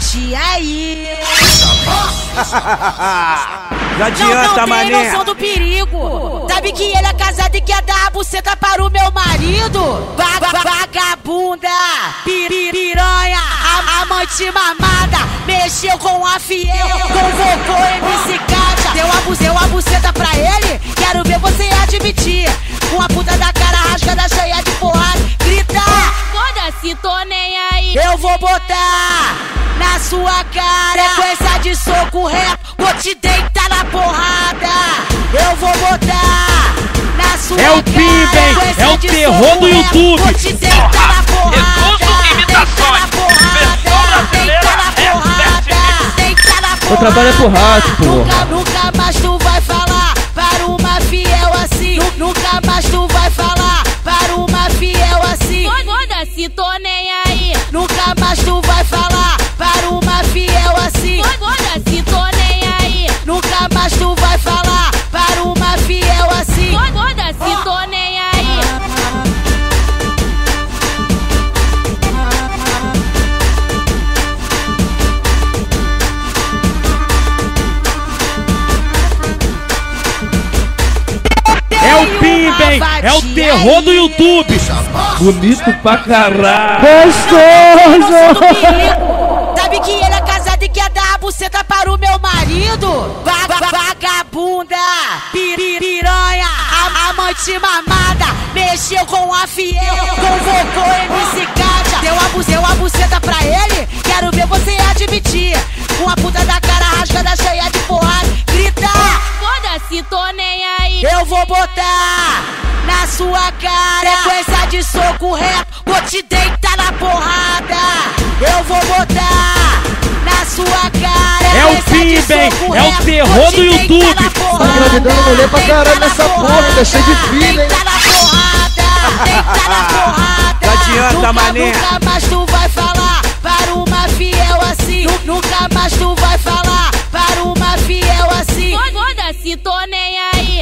mete aí. Não adianta, não, não mané. tem noção do perigo. Sabe que ele é casado e quer dar a buceta para o meu marido? Va- va- vagabunda, pi- pi- piranha, a- amante mamada, mexeu com a fiel, convocou MC Caixa. Deu a, bu- deu a buceta cara Sequência de soco reto Vou te deitar na porrada Eu vou botar na sua É o cara Pimba, hein? Sequência É o terror do YouTube. Vou te deitar na porrada Resumo imitações. Versão brasileira porrada porrada Eu trabalho pro rato, porra. Nunca, nunca mais tu vai falar Para uma fiel assim Nu- Nunca mais hein? É o terror do YouTube. Bonito pra caralho. Gostoso! Sabe que ele é casado e quer dar a buceta para o meu marido? Va- va- vagabunda, pi- pi- piranha, amante mamada, mexeu com a fiel, convocou MC Caixa. Sua cara Sequência de soco reto Vou te deitar na porrada Eu vou botar na sua cara É o hein? soco É o terror do YouTube. Tá engravidando mulher pra caralho nessa porra, tá cheio de filho, hein? Deitar na porrada Deitar na porrada Não adianta, nunca, mané. Nunca mais tu vai falar Para uma fiel assim Nu- Nunca mais tu vai falar Para uma fiel assim Foda-se, tô nem aí.